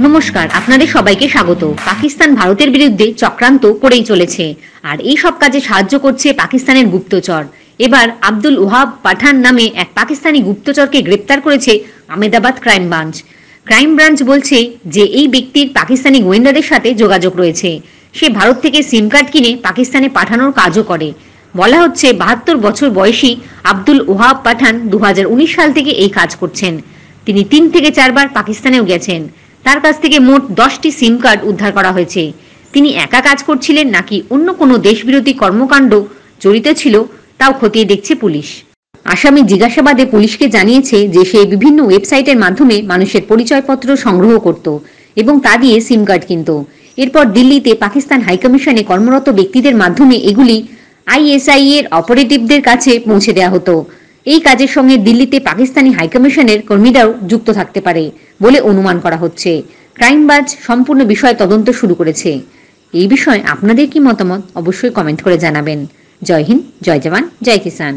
নমস্কার, আপনাদের সবাইকে স্বাগত। পাকিস্তান ভারতের বিরুদ্ধে চক্রান্ত করেই চলেছে, আর এই সব কাজে সাহায্য করছে পাকিস্তানের গুপ্তচর। এবার আব্দুল ওহাব পাঠান নামে এক পাকিস্তানি গুপ্তচরকে গ্রেপ্তার করেছে Ahmedabad crime branch. Crime branch বলছে যে এই ব্যক্তির পাকিস্তানি গোয়েন্দাদের সাথে যোগাযোগ রয়েছে। সে ভারত থেকে সিম কার্ড কিনে পাকিস্তানে পাঠানোর কাজও করে। বলা হচ্ছে বাহাত্তর বছর বয়সী আব্দুল ওহাব পাঠান দু হাজার উনিশ সাল থেকে এই কাজ করছেন। তিনি তিন থেকে চারবার পাকিস্তানেও গেছেন। তার কাছ থেকে মোট দশটি সিম কার্ড উদ্ধার করা হয়েছে। তিনি একা কাজ করছিলেন নাকি অন্য কোনো দেশবিরোধী কর্মকাণ্ড জড়িত ছিল, তাও খতিয়ে দেখছে পুলিশ। আসামি জিজ্ঞাসাবাদে পুলিশকে জানিয়েছে যে সে বিভিন্ন ওয়েবসাইটের মাধ্যমে মানুষের পরিচয়পত্র সংগ্রহ করত এবং তা দিয়ে সিম কার্ড কিনত। এরপর দিল্লিতে পাকিস্তান হাইকমিশনে কর্মরত ব্যক্তিদের মাধ্যমে এগুলি আইএসআই এর অপারেটিভদের কাছে পৌঁছে দেওয়া হতো। এই কাজের সঙ্গে দিল্লিতে পাকিস্তানি হাইকমিশনের কর্মীরাও যুক্ত থাকতে পারে বলে অনুমান করা হচ্ছে। ক্রাইমবাজ সম্পূর্ণ বিষয় তদন্ত শুরু করেছে। এই বিষয়ে আপনাদের কি মতামত অবশ্যই কমেন্ট করে জানাবেন। জয় হিন্দ, জয় জওয়ান, জয় কিষান